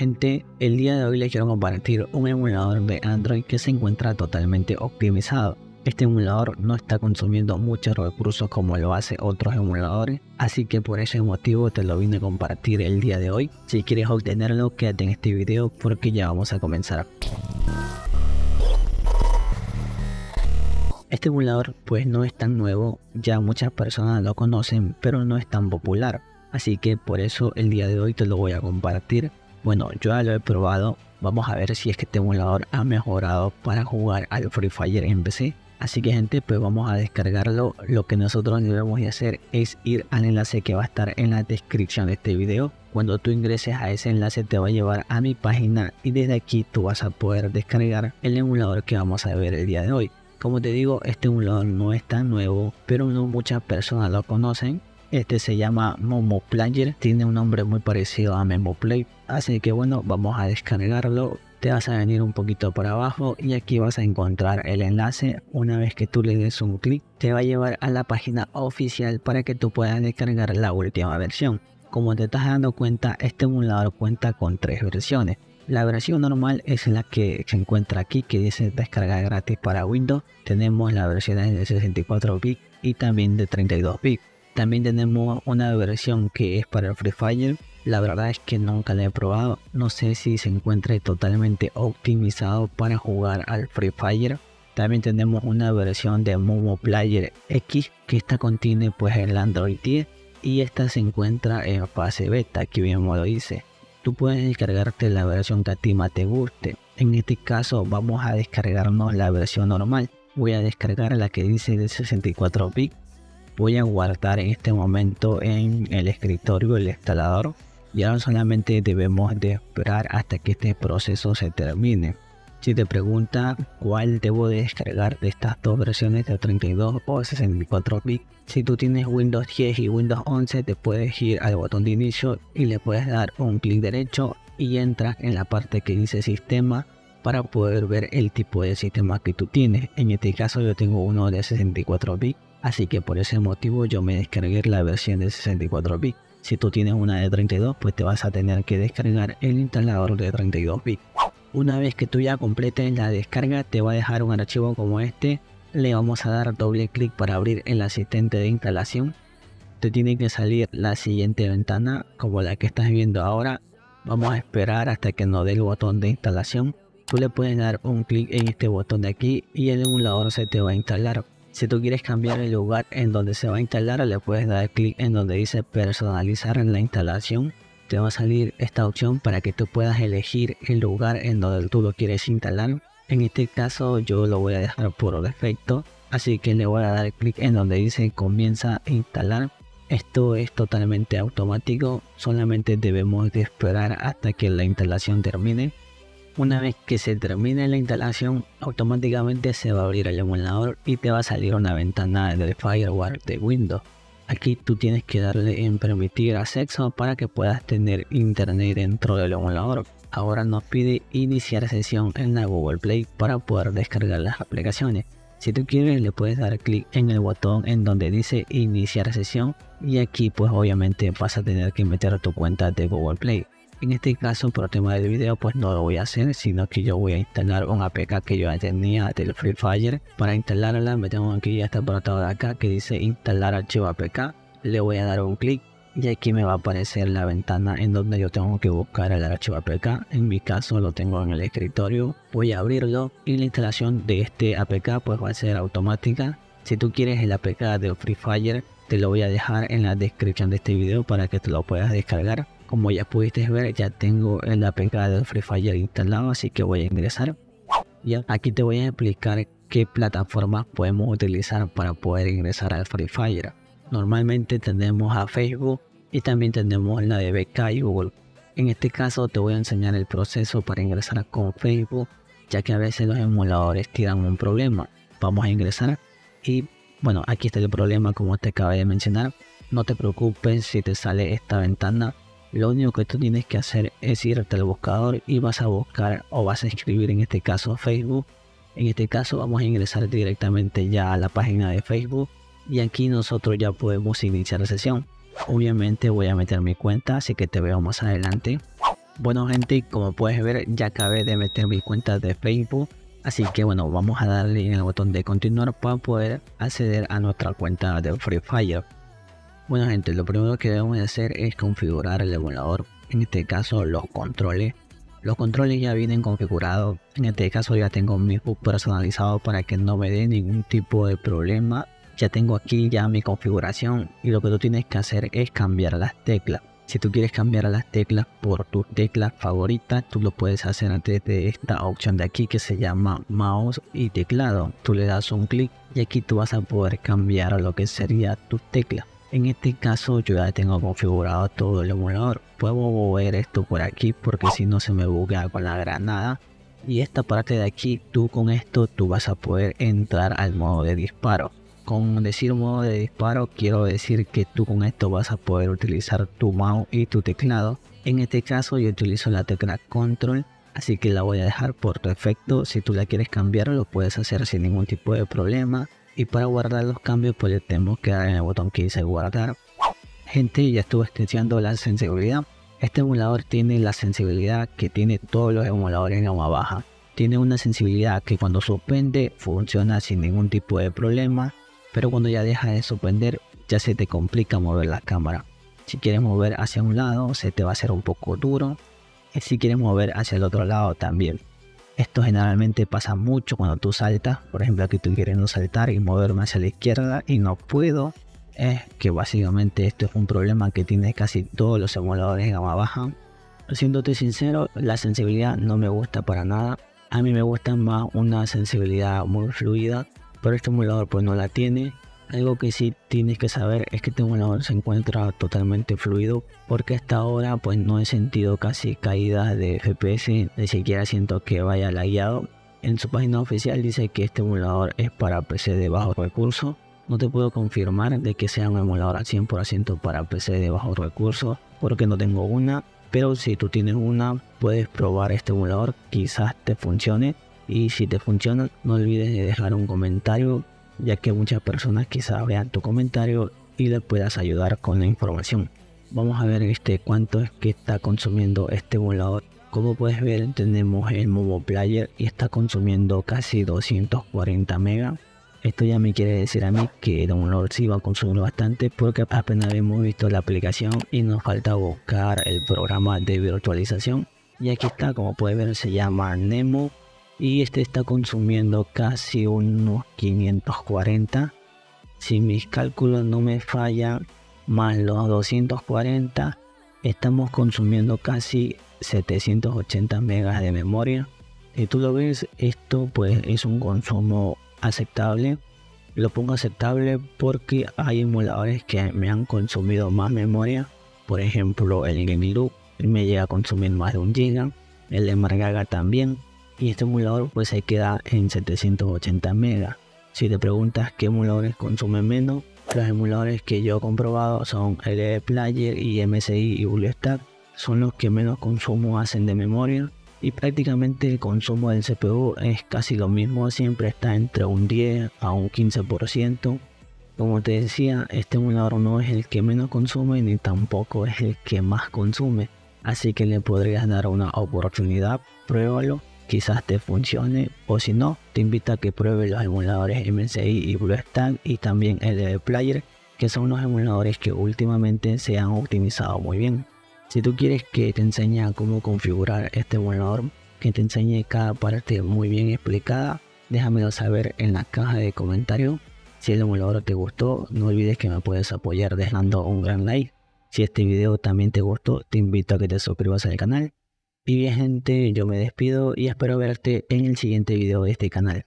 Gente, el día de hoy les quiero compartir un emulador de Android que se encuentra totalmente optimizado. Este emulador no está consumiendo muchos recursos como lo hace otros emuladores, así que por ese motivo te lo vine a compartir el día de hoy. Si quieres obtenerlo, quédate en este video porque ya vamos a comenzar. Este emulador pues no es tan nuevo, ya muchas personas lo conocen, pero no es tan popular. Así que por eso el día de hoy te lo voy a compartir bueno, yo ya lo he probado. Vamos a ver si es que este emulador ha mejorado para jugar al Free Fire en. Así que gente, pues vamos a descargarlo. Lo que nosotros debemos de hacer es ir al enlace que va a estar en la descripción de este video. Cuando tú ingreses a ese enlace te va a llevar a mi página y desde aquí tú vas a poder descargar el emulador que vamos a ver el día de hoy. Como te digo, este emulador no es tan nuevo, pero no muchas personas lo conocen este se llama Momo Player, tiene un nombre muy parecido a Memo Play. Así que bueno, vamos a descargarlo. Te vas a venir un poquito por abajo y aquí vas a encontrar el enlace. Una vez que tú le des un clic, te va a llevar a la página oficial para que tú puedas descargar la última versión. Como te estás dando cuenta, este emulador cuenta con tres versiones. La versión normal es la que se encuentra aquí que dice descarga gratis para Windows. Tenemos la versión de 64 bits y también de 32 bits. También tenemos una versión que es para Free Fire. La verdad es que nunca la he probado. No sé si se encuentra totalmente optimizado para jugar al Free Fire. También tenemos una versión de Momo Player X que esta contiene pues el Android 10 y esta se encuentra en fase beta, aquí mismo lo dice. Tú puedes descargarte la versión que a ti más te guste. En este caso vamos a descargarnos la versión normal. Voy a descargar la que dice de 64 bits voy a guardar en este momento en el escritorio el instalador y ahora solamente debemos de esperar hasta que este proceso se termine. Si te pregunta cuál debo de descargar de estas dos versiones de 32 o 64 bits, si tú tienes Windows 10 y Windows 11 te puedes ir al botón de inicio y le puedes dar un clic derecho y entras en la parte que dice sistema para poder ver el tipo de sistema que tú tienes. En este caso yo tengo uno de 64 bits Así que por ese motivo yo me descargué la versión de 64 bits. Si tú tienes una de 32, pues te vas a tener que descargar el instalador de 32 bits. Una vez que tú ya completes la descarga, te va a dejar un archivo como este. Le vamos a dar doble clic para abrir el asistente de instalación. Te tiene que salir la siguiente ventana, como la que estás viendo ahora. Vamos a esperar hasta que nos dé el botón de instalación. Tú le puedes dar un clic en este botón de aquí y el emulador se te va a instalar. Si tú quieres cambiar el lugar en donde se va a instalar, le puedes dar clic en donde dice personalizar la instalación. Te va a salir esta opción para que tú puedas elegir el lugar en donde tú lo quieres instalar. En este caso yo lo voy a dejar por defecto. Así que le voy a dar clic en donde dice comienza a instalar. Esto es totalmente automático, solamente debemos de esperar hasta que la instalación termine. Una vez que se termine la instalación, automáticamente se va a abrir el emulador y te va a salir una ventana del firewall de Windows. Aquí tú tienes que darle en permitir acceso para que puedas tener internet dentro del emulador. Ahora nos pide iniciar sesión en la Google Play para poder descargar las aplicaciones. Si tú quieres le puedes dar clic en el botón en donde dice iniciar sesión y aquí pues obviamente vas a tener que meter tu cuenta de Google Play. En este caso, por tema del video, pues no lo voy a hacer, sino que yo voy a instalar un APK que yo ya tenía del Free Fire. Para instalarla, me tengo aquí este apartado de acá que dice instalar archivo APK. Le voy a dar un clic y aquí me va a aparecer la ventana en donde yo tengo que buscar el archivo APK. En mi caso lo tengo en el escritorio. Voy a abrirlo y la instalación de este APK pues va a ser automática. Si tú quieres el APK de Free Fire, te lo voy a dejar en la descripción de este video para que te lo puedas descargar como ya pudiste ver ya tengo el APK del Free Fire instalado así que voy a ingresar. Ya aquí te voy a explicar qué plataformas podemos utilizar para poder ingresar al Free Fire. Normalmente tenemos a Facebook y también tenemos la de BK y Google. En este caso te voy a enseñar el proceso para ingresar con Facebook ya que a veces los emuladores tiran un problema. Vamos a ingresar y bueno aquí está el problema como te acabé de mencionar. No te preocupes si te sale esta ventana lo único que tú tienes que hacer es irte al buscador y vas a buscar o vas a escribir en este caso Facebook. En este caso vamos a ingresar directamente ya a la página de Facebook y aquí nosotros ya podemos iniciar la sesión. Obviamente voy a meter mi cuenta, así que te veo más adelante. Bueno gente, como puedes ver ya acabé de meter mi cuenta de Facebook Así que bueno, vamos a darle en el botón de continuar para poder acceder a nuestra cuenta de Free Fire. Bueno gente, lo primero que debemos hacer es configurar el emulador, en este caso los controles. Los controles ya vienen configurados, en este caso ya tengo mi hub personalizado para que no me dé ningún tipo de problema. Ya tengo aquí ya mi configuración y lo que tú tienes que hacer es cambiar las teclas. Si tú quieres cambiar las teclas por tu tecla favorita, tú lo puedes hacer antes de esta opción de aquí que se llama mouse y teclado. Tú le das un clic y aquí tú vas a poder cambiar lo que sería tu tecla. En este caso yo ya tengo configurado todo el emulador. Puedo mover esto por aquí porque si no se me buguea con la granada. Y esta parte de aquí, tú con esto, tú vas a poder entrar al modo de disparo. Con decir modo de disparo quiero decir que tú con esto vas a poder utilizar tu mouse y tu teclado. En este caso yo utilizo la tecla control así que la voy a dejar por defecto. Si tú la quieres cambiar lo puedes hacer sin ningún tipo de problema. Y para guardar los cambios pues le tenemos que dar en el botón que dice guardar. Gente ya estuve testeando la sensibilidad. Este emulador tiene la sensibilidad que tiene todos los emuladores en gama baja. Tiene una sensibilidad que cuando suspende funciona sin ningún tipo de problema pero cuando ya deja de suspender ya se te complica mover la cámara. Si quieres mover hacia un lado se te va a hacer un poco duro y si quieres mover hacia el otro lado también. Esto generalmente pasa mucho cuando tú saltas, por ejemplo aquí estoy queriendo saltar y moverme hacia la izquierda y no puedo. Es que básicamente esto es un problema que tiene casi todos los emuladores de gama baja. Siéndote sincero, la sensibilidad no me gusta para nada. A mí me gusta más una sensibilidad muy fluida pero este emulador pues no la tiene. Algo que sí tienes que saber es que emulador se encuentra totalmente fluido porque hasta ahora pues no he sentido casi caídas de FPS, ni siquiera siento que vaya lagueado. En su página oficial dice que este emulador es para PC de bajo recurso. No te puedo confirmar de que sea un emulador al 100% para PC de bajo recurso porque no tengo una. Pero si tú tienes una puedes probar este emulador, quizás te funcione y si te funciona, no olvides de dejar un comentario, ya que muchas personas quizás vean tu comentario y le puedas ayudar con la información. Vamos a ver este cuánto es que está consumiendo este emulador. Como puedes ver, tenemos el Momo Player y está consumiendo casi 240 megas. Esto ya me quiere decir a mí que emulador sí va a consumir bastante porque apenas hemos visto la aplicación y nos falta buscar el programa de virtualización. Y aquí está, como puedes ver, se llama Nemo y este está consumiendo casi unos 540 si mis cálculos no me fallan más los 240 estamos consumiendo casi 780 megas de memoria. Si tú lo ves esto pues es un consumo aceptable. Lo pongo aceptable porque hay emuladores que me han consumido más memoria. Por ejemplo el GameLoop me llega a consumir más de un giga el de Margaga también y este emulador pues se queda en 780 megas. Si te preguntas qué emuladores consumen menos, los emuladores que yo he comprobado son LD Player y MSI y BlueStack. Son los que menos consumo hacen de memoria y prácticamente el consumo del CPU es casi lo mismo, siempre está entre un 10 a un 15%. Como te decía, este emulador no es el que menos consume ni tampoco es el que más consume, así que le podrías dar una oportunidad, pruébalo quizás te funcione o si no te invito a que pruebes los emuladores MSI y BlueStack y también el de Player que son unos emuladores que últimamente se han optimizado muy bien. Si tú quieres que te enseñe cómo configurar este emulador, que te enseñe cada parte muy bien explicada, déjamelo saber en la caja de comentarios. Si el emulador te gustó, no olvides que me puedes apoyar dejando un gran like. Si este video también te gustó, te invito a que te suscribas al canal y bien gente, yo me despido y espero verte en el siguiente video de este canal.